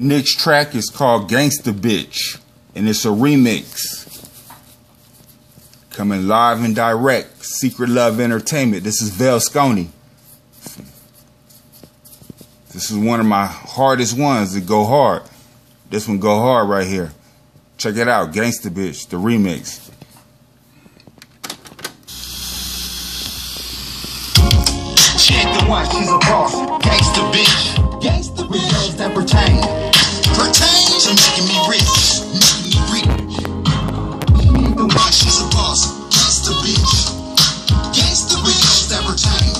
Next track is called Gangsta Bitch, and it's a remix. Coming live and direct, Secret Love Entertainment. This is Velsckoni. This is one of my hardest ones to go hard. This one go hard right here. Check it out, Gangsta Bitch, the remix. Ain't the one, she's a boss. Gangsta bitch. That pertain. Pertain to making me rich. Making me rich. The one, she's a boss. Gangsta bitch. Gangsta those that pertain.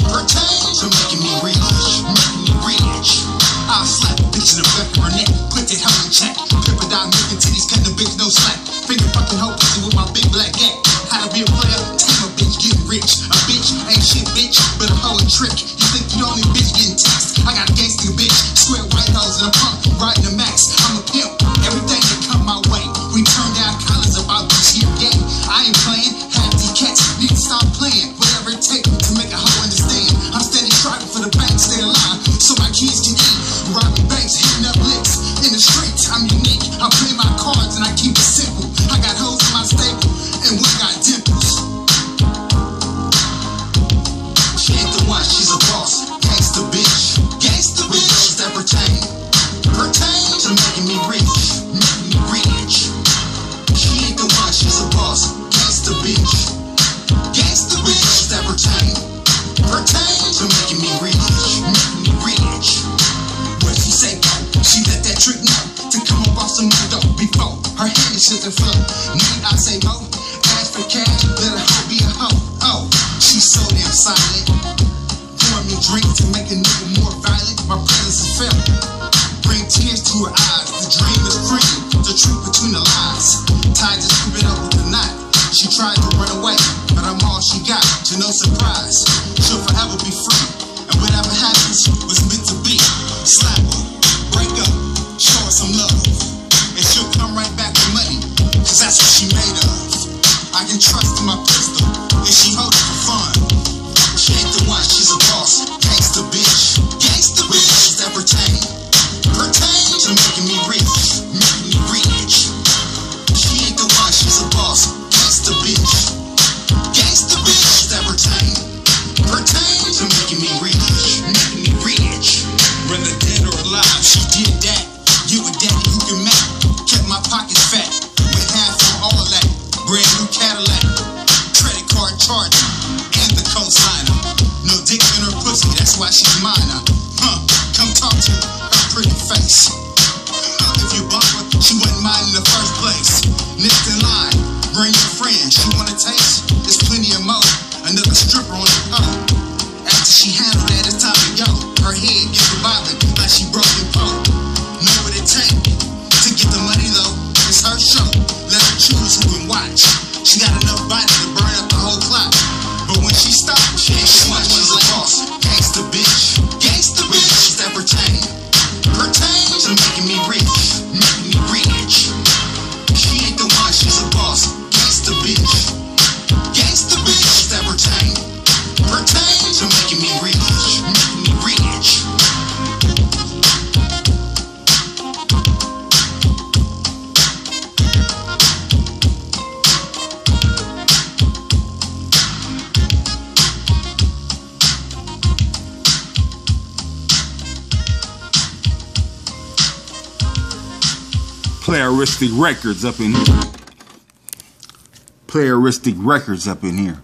Pertain to making me rich. Making me rich. I'll slap a bitch in the back of her neck. Put that hoe in check. Pepper down, making titties, cut the bitch no slack. Finger fucking hoe pussy with my big black gat. How to be a player? Tame a bitch, getting rich. A bitch ain't shit, bitch, but a hoe a trick. You the only bitch getting taxed? I got a gangster bitch, square white hoes and a pump, riding the max. I'm a pimp, everything that come my way. We turn down collars about this here game. I ain't playing, half these cats need to stop playing. Whatever it takes to make a hoe understand. I'm steady striving for the bank, stay alive, so my kids can eat. Hand is just. Need I say mo? Ask for cash, let a hoe be a hoe. Oh, she's so damn silent. Pouring me drink to make a nigga more violent. My presence is felt. Bring tears to her eyes. The dream is free. The truth between the lies. Tied to it up with the knot. She tried to run away, but I'm all she got. To no surprise, she'll forever be free. And whatever happens was meant to be. Slap her, break up, show her some love. Trust in my pistol. And she holds it for fun. She ain't the one, she's a boss. Gangsta bitch. Brand new Cadillac. Credit card charger. And the cosigner. No dick in her pussy, that's why she's mine. uh. Huh, come talk to her pretty face. If you bump her, she wasn't mine in the first place. Next in line, bring your friend. She wanna taste? There's plenty of more. Another stripper on the pole. After she handled that, it's time to go. Her head gets bobbing like me rich. Playaristic Records up in here. Playaristic Records up in here.